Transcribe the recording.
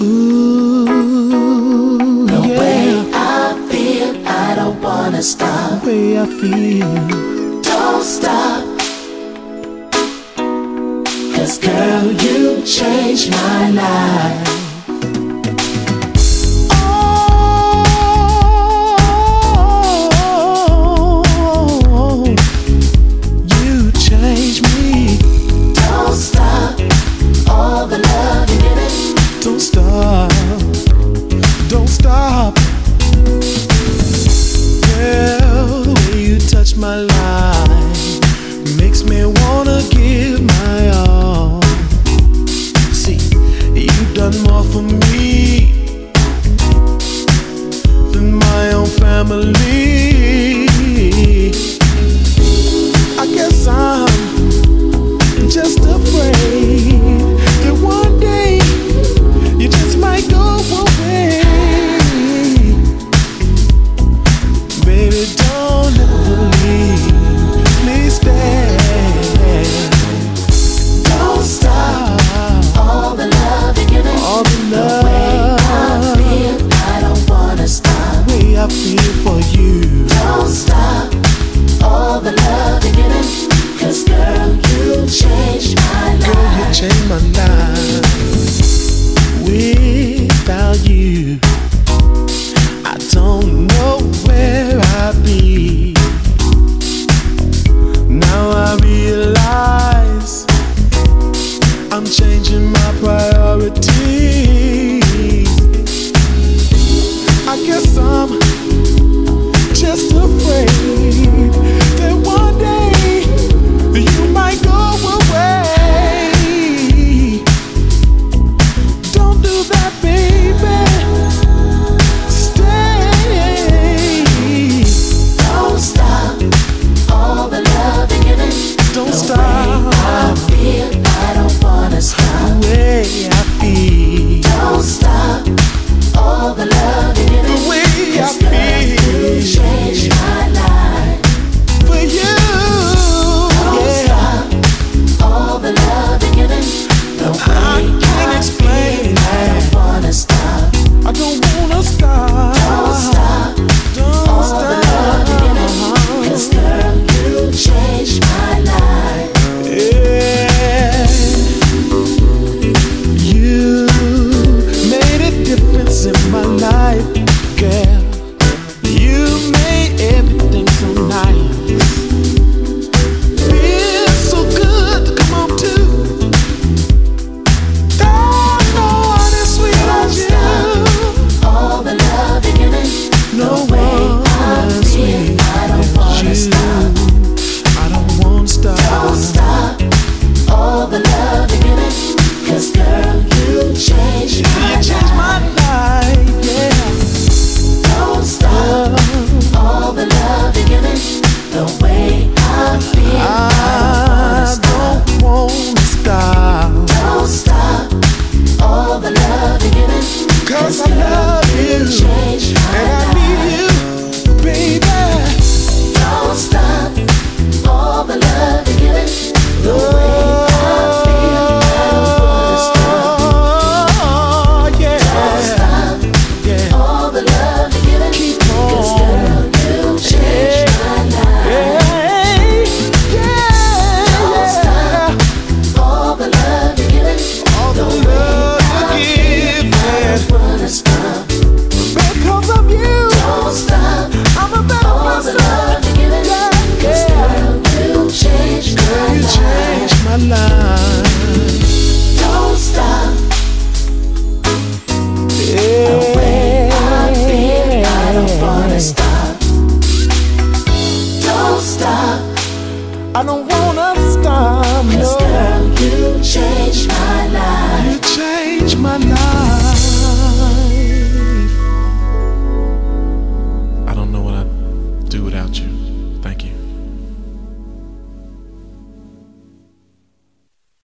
Ooh, the yeah. way I feel, I don't wanna stop. The way I feel, don't stop. Cause girl, you changed my life. family. I guess I'm just afraid. Now I realize I'm changing my priorities. I guess I'm. No way I I don't wanna stop. I don't wanna stop. Don't stop all the love girl, you changed my life. Don't stop all the love. The way I'm don't wanna stop. Don't stop all the love I love I don't wanna stop. Cause no. girl, you changed my life. You changed my life.